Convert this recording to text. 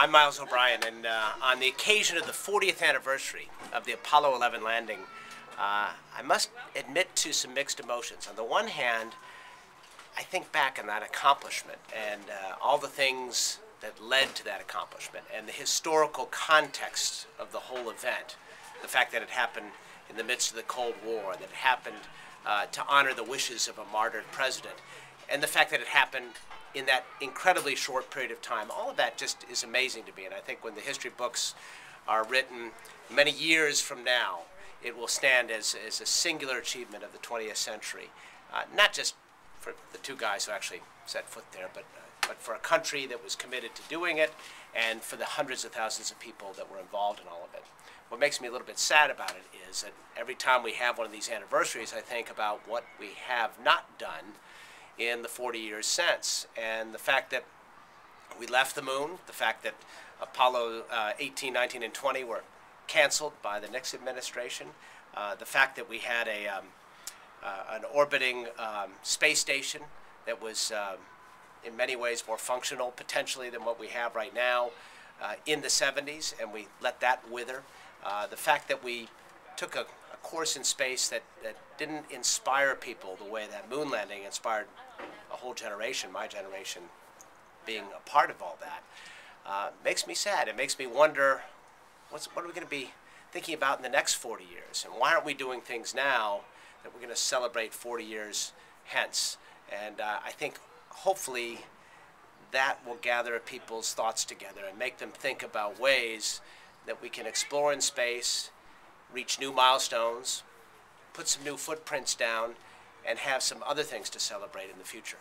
I'm Miles O'Brien, and uh, on the occasion of the 40th anniversary of the Apollo 11 landing, uh, I must admit to some mixed emotions. On the one hand, I think back on that accomplishment and uh, all the things that led to that accomplishment and the historical context of the whole event. The fact that it happened in the midst of the Cold War, that it happened uh, to honor the wishes of a martyred president, and the fact that it happened in that incredibly short period of time. All of that just is amazing to me. And I think when the history books are written many years from now, it will stand as, as a singular achievement of the 20th century. Uh, not just for the two guys who actually set foot there, but, uh, but for a country that was committed to doing it and for the hundreds of thousands of people that were involved in all of it. What makes me a little bit sad about it is that every time we have one of these anniversaries, I think about what we have not done in the 40 years since. And the fact that we left the moon, the fact that Apollo uh, 18, 19, and 20 were canceled by the Nixon administration, uh, the fact that we had a, um, uh, an orbiting um, space station that was um, in many ways more functional potentially than what we have right now uh, in the 70s, and we let that wither. Uh, the fact that we took a, a course in space that, that didn't inspire people the way that moon landing inspired a whole generation, my generation being a part of all that, uh, makes me sad. It makes me wonder what's, what are we going to be thinking about in the next 40 years? And why aren't we doing things now that we're going to celebrate 40 years hence? And uh, I think hopefully that will gather people's thoughts together and make them think about ways that we can explore in space, reach new milestones, put some new footprints down, and have some other things to celebrate in the future.